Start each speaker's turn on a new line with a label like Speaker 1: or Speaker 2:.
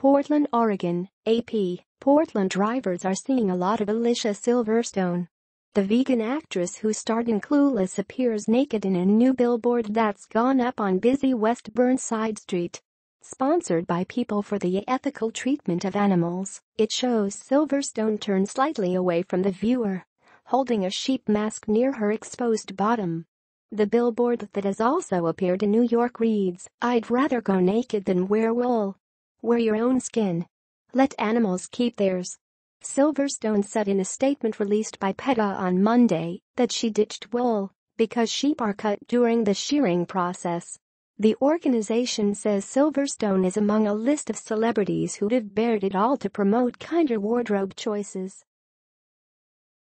Speaker 1: Portland, Oregon, AP, Portland drivers are seeing a lot of Alicia Silverstone. The vegan actress who starred in Clueless appears naked in a new billboard that's gone up on busy West Burnside Street. Sponsored by People for the Ethical Treatment of Animals, it shows Silverstone turned slightly away from the viewer, holding a sheep mask near her exposed bottom. The billboard that has also appeared in New York reads, I'd rather go naked than wear wool. Wear your own skin. Let animals keep theirs. Silverstone said in a statement released by PETA on Monday that she ditched wool because sheep are cut during the shearing process. The organization says Silverstone is among a list of celebrities who'd have bared it all to promote kinder wardrobe choices.